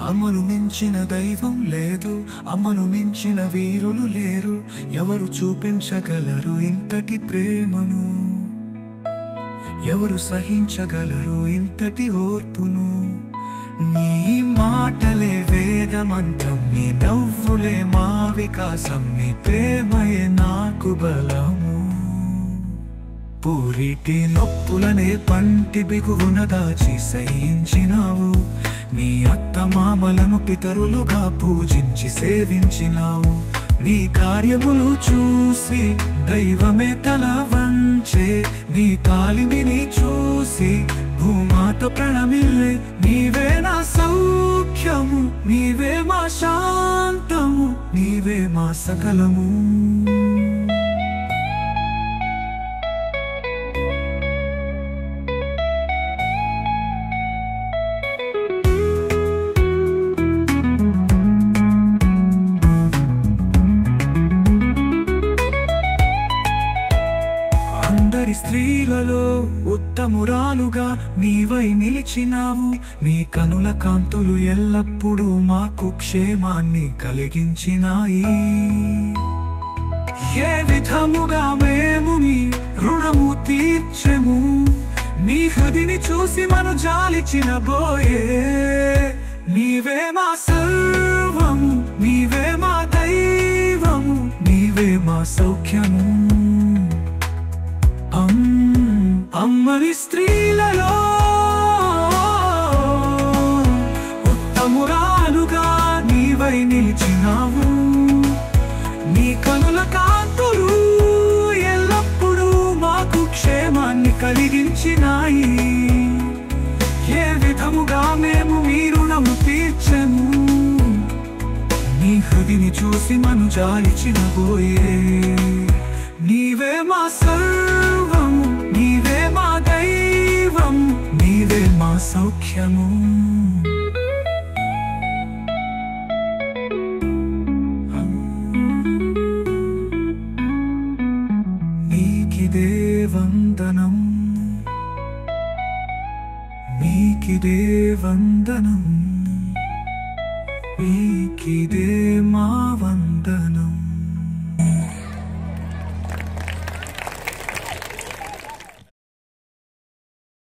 మించిన దైవం లేదు అమ్మను మించిన వీరులు లేరు. ఎవరు చూపించగలరు ఇంతటి ప్రేమను? ఎవరు సహించగలరు ఇంతటి ఓర్పును? నీ మాటలే వేదమంతం నీ నవ్వులే మా వికాసం నీ ప్రేమయే నాకు బలము. పూరిటి నొప్పులనే పంటి బిగువున దాచి సహించినావు నీ అత్తమామలను పితరులుగా పూజించి సేవించినావు. నీ కార్యములు చూసి దైవమే తల వంచే నీ తాలిమిని చూసి భూమాత ప్రణమిల్లే. నీవే నా సౌఖ్యము నీవే మా శాంతము నీవే మా సకలము. స్త్రీలలో ఉత్తమురాలుగా నీవై నిలిచినావు. నీ కనుల కాంతులు ఎల్లప్పుడూ మాకు క్షేమాన్ని కలిగించినాయి. ఏ విధముగా మేము నీ రుణము తీర్చెము. నీ హృదిని చూసి మను జాలిచిన బోయే. నీవే మా సర్వము నీవే మా దైవము నీవే మా సౌఖ్యము. అమ్మని స్త్రీలలో ఉత్తమురాలుగా నీవై నిలిచినావు నీ కనుల కాంతులు ఎల్లప్పుడూ మాకు క్షేమాన్ని కలిగించినాయి ఏ విధముగా మేము మీ రుణము తీర్చము నీ హృదిని చూసి మను జాలిచిన పోయే నీవే మా సర్ न्दनम् मा वन्द